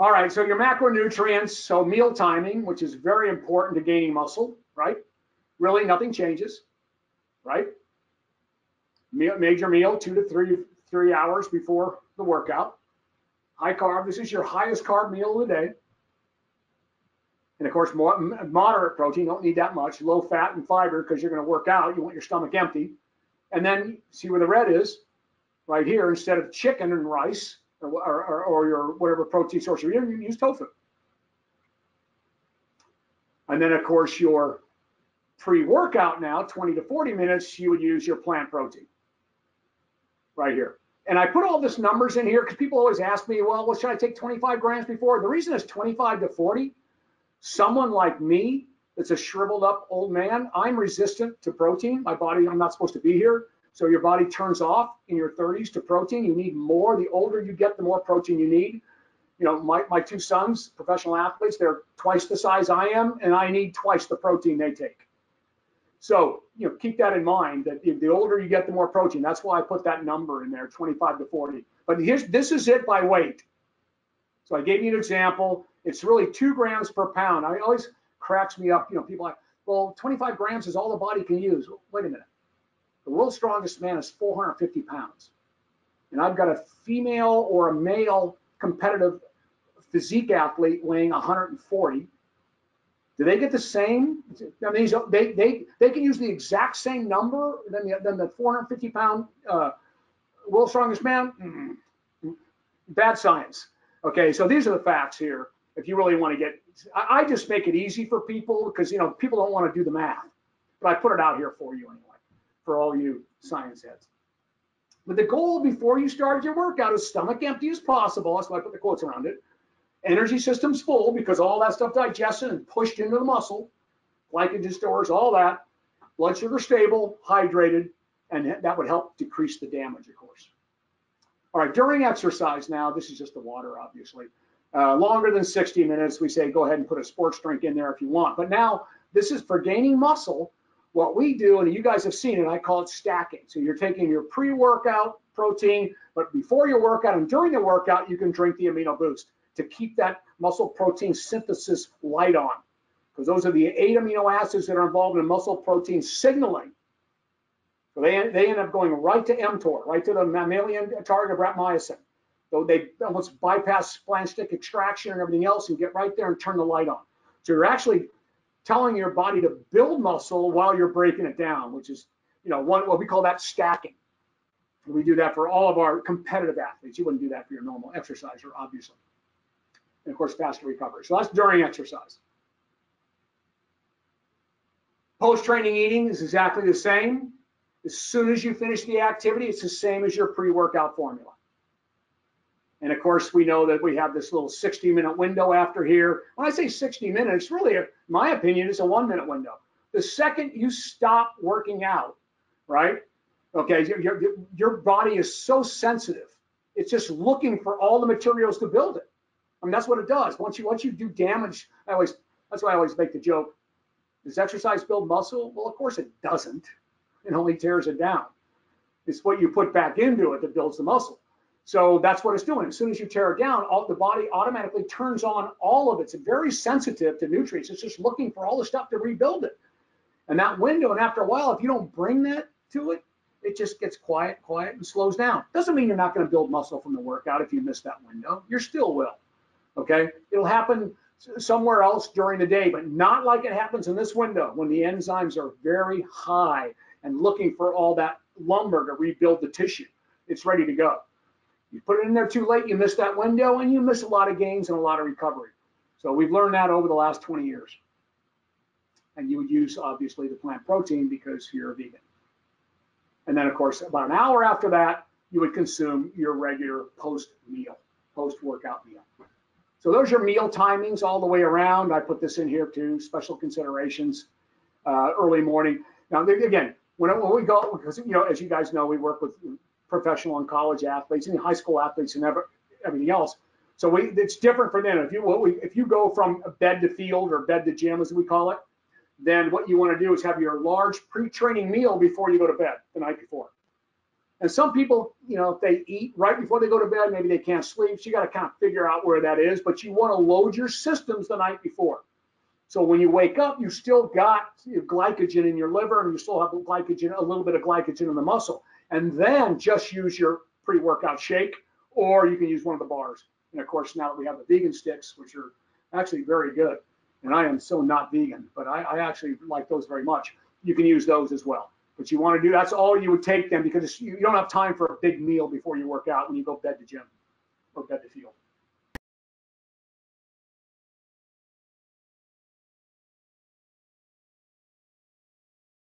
All right, so your macronutrients, so meal timing, which is very important to gaining muscle, right? Really, nothing changes, right? Major meal, two to three three hours before the workout. High carb, this is your highest carb meal of the day. And of course, moderate protein, don't need that much. Low fat and fiber because you're going to work out. You want your stomach empty. And then see where the red is, right here. Instead of chicken and rice or, or, or your whatever protein source you're you use tofu. And then of course your pre-workout now, 20 to 40 minutes, you would use your plant protein right here. And I put all this numbers in here because people always ask me, well, what should I take 25 grams before? The reason is 25 to 40 Someone like me that's a shriveled up old man, I'm resistant to protein. My body, I'm not supposed to be here. So your body turns off in your 30s to protein. You need more. The older you get, the more protein you need. You know, my, my two sons, professional athletes, they're twice the size I am, and I need twice the protein they take. So, you know, keep that in mind that the older you get, the more protein. That's why I put that number in there, 25 to 40. But here's this is it by weight. So I gave you an example. It's really two grams per pound. I always cracks me up. You know, people like, well, 25 grams is all the body can use. Wait a minute. The world's strongest man is 450 pounds. And I've got a female or a male competitive physique athlete weighing 140. Do they get the same? I mean, they, they, they can use the exact same number than the, than the 450 pound uh, world's strongest man? Mm-hmm. Bad science. Okay, so these are the facts here if you really want to get, I, I just make it easy for people because, you know, people don't want to do the math, but I put it out here for you anyway, for all you science heads. But the goal before you start your workout is stomach empty as possible. That's why I put the quotes around it. Energy system's full because all that stuff digested and pushed into the muscle, glycogen stores, all that. Blood sugar stable, hydrated, and that would help decrease the damage, of course. All right, during exercise now, this is just the water, obviously. Uh, longer than 60 minutes, we say go ahead and put a sports drink in there if you want. But now this is for gaining muscle. What we do, and you guys have seen it, I call it stacking. So you're taking your pre-workout protein, but before your workout and during the workout, you can drink the amino boost to keep that muscle protein synthesis light on. Because those are the eight amino acids that are involved in muscle protein signaling. So they, they end up going right to mTOR, right to the mammalian target of rapamycin. So they almost bypass splanchnic extraction and everything else and get right there and turn the light on. So you're actually telling your body to build muscle while you're breaking it down, which is, you know, one what we call that stacking. We do that for all of our competitive athletes. You wouldn't do that for your normal exerciser, obviously. And of course, faster recovery. So that's during exercise. Post-training eating is exactly the same. As soon as you finish the activity, it's the same as your pre-workout formula. And of course, we know that we have this little 60 minute window after here. When I say 60 minutes, really, my opinion, is a one minute window. The second you stop working out, right? Okay, your, your, your body is so sensitive. It's just looking for all the materials to build it. I mean, that's what it does. Once you once you do damage, I always that's why I always make the joke. Does exercise build muscle? Well, of course it doesn't. It only tears it down. It's what you put back into it that builds the muscle. So that's what it's doing. As soon as you tear it down, all, the body automatically turns on all of it. It's very sensitive to nutrients. It's just looking for all the stuff to rebuild it. And that window, and after a while, if you don't bring that to it, it just gets quiet, quiet, and slows down. Doesn't mean you're not going to build muscle from the workout if you miss that window. You still will. Okay? It'll happen somewhere else during the day, but not like it happens in this window when the enzymes are very high and looking for all that lumber to rebuild the tissue. It's ready to go. You put it in there too late, you miss that window, and you miss a lot of gains and a lot of recovery. So we've learned that over the last 20 years. And you would use, obviously, the plant protein because you're a vegan. And then, of course, about an hour after that, you would consume your regular post meal, post workout meal. So those are meal timings all the way around. I put this in here too, special considerations, uh, early morning. Now, again, when, when we go, because, you know, as you guys know, we work with professional and college athletes and high school athletes and ever, everything else. So we, it's different for them. If you we, if you go from bed to field or bed to gym, as we call it, then what you want to do is have your large pre-training meal before you go to bed the night before. And some people, you know, if they eat right before they go to bed, maybe they can't sleep. So you got to kind of figure out where that is. But you want to load your systems the night before. So when you wake up, you still got glycogen in your liver and you still have glycogen, a little bit of glycogen in the muscle. And then just use your pre-workout shake, or you can use one of the bars. And of course, now that we have the vegan sticks, which are actually very good, and I am so not vegan, but I, I actually like those very much. You can use those as well. But you want to do that's all you would take them because you don't have time for a big meal before you work out when you go bed to gym or bed to field.